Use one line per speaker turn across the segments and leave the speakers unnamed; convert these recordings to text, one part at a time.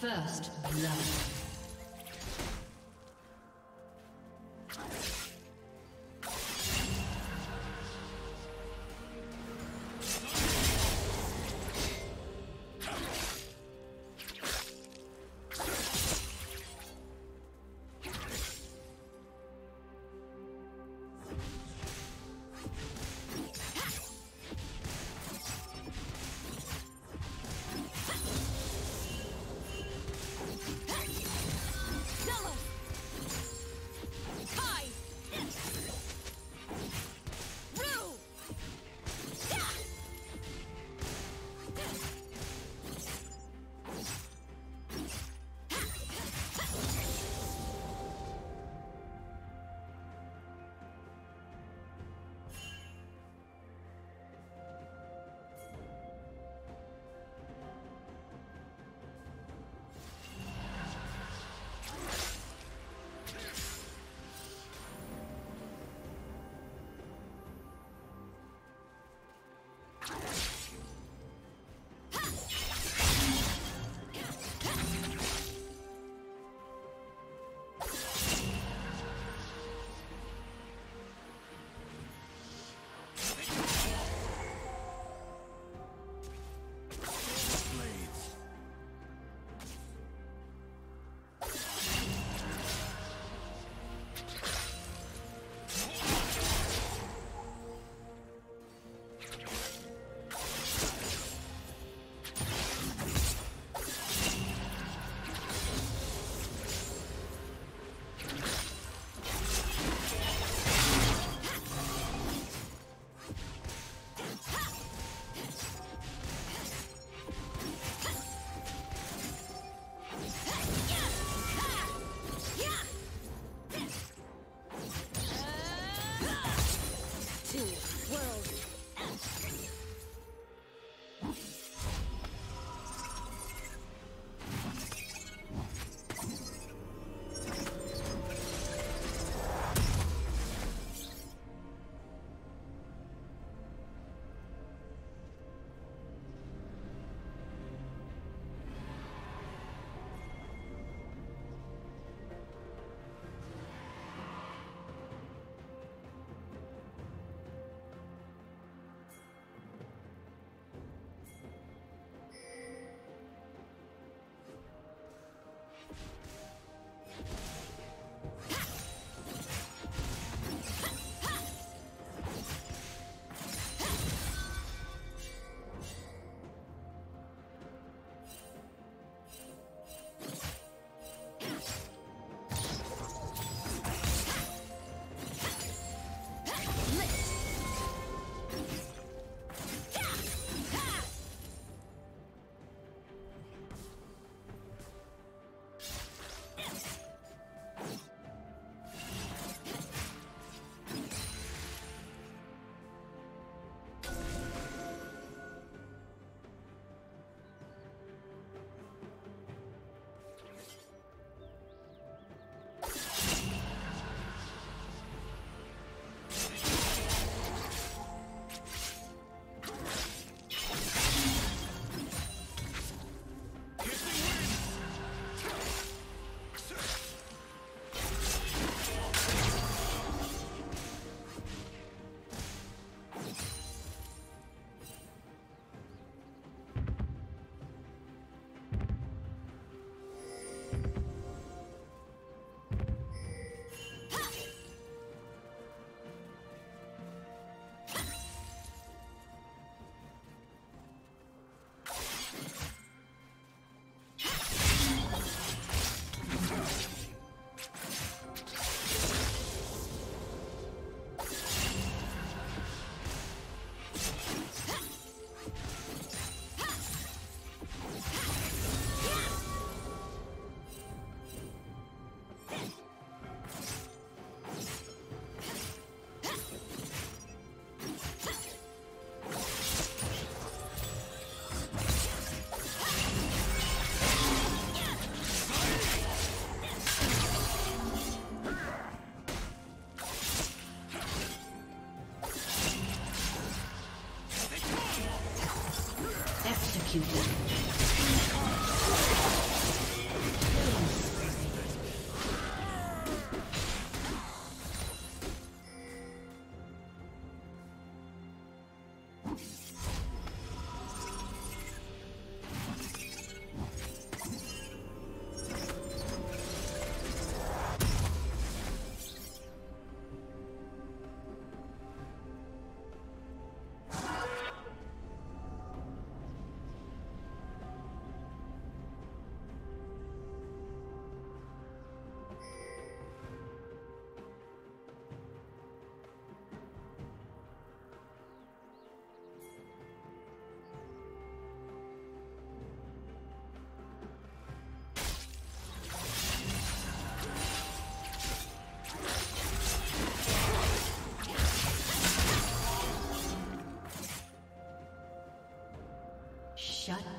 First blood.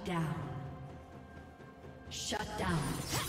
Down. Shut down.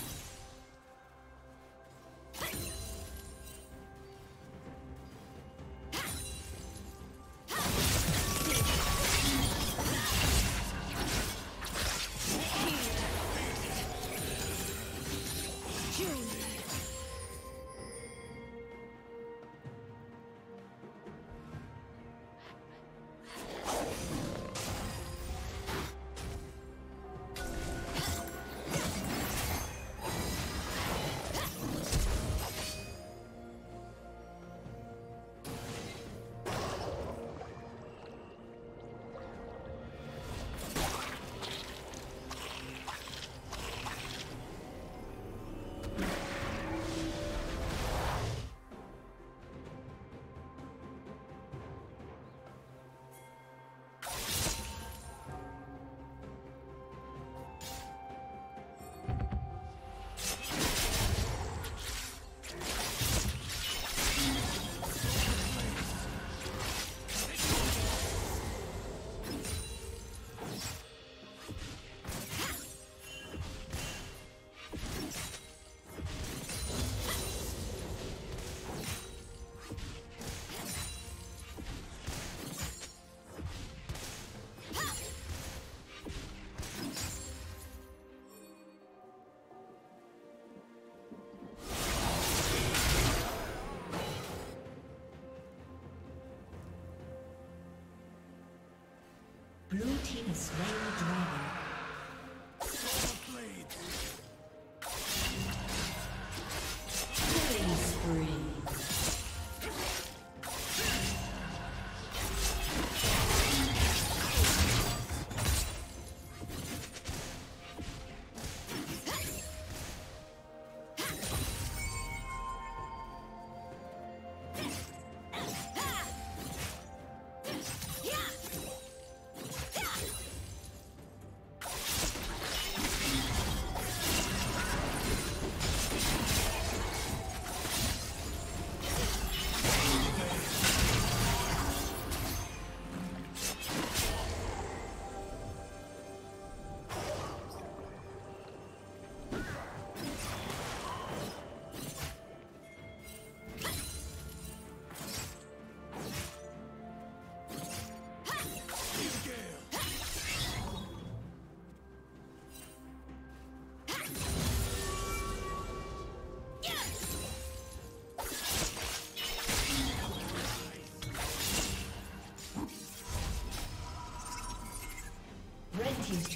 Blue team is slain the dragon.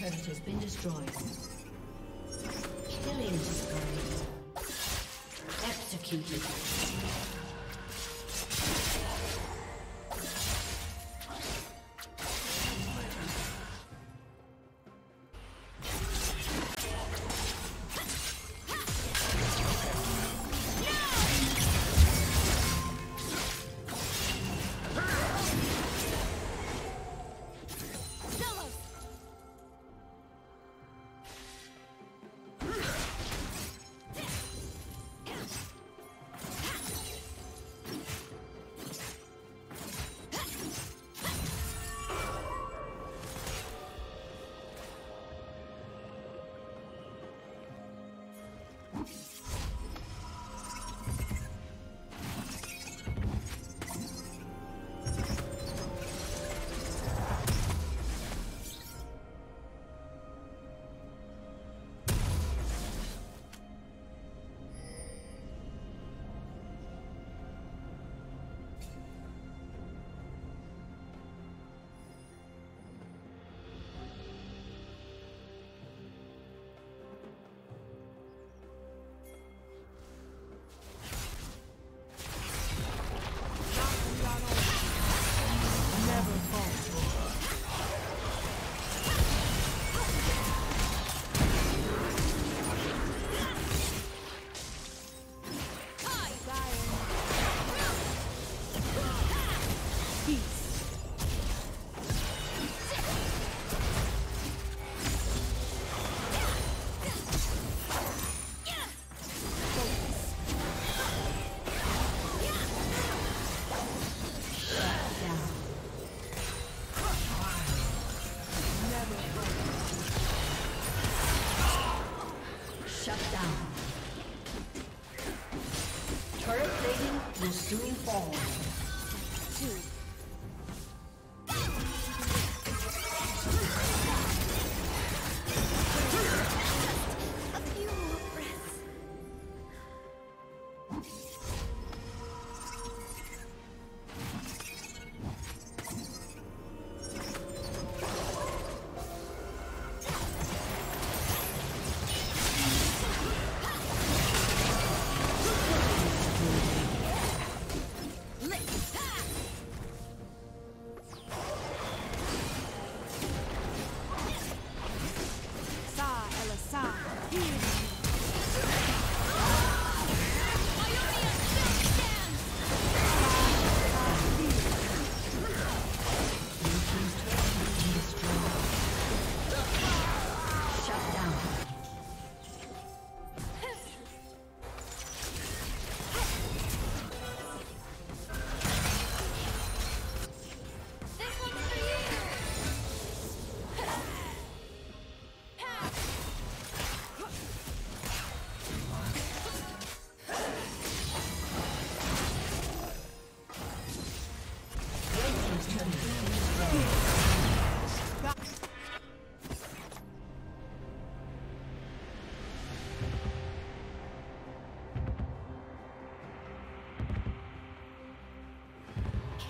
Turret has been destroyed. Killing spree. Executed.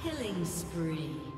Killing spree.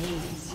Ace.